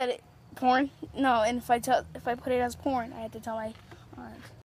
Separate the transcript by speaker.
Speaker 1: Said it porn? No, and if I tell if I put it as porn, I had to tell my aunt.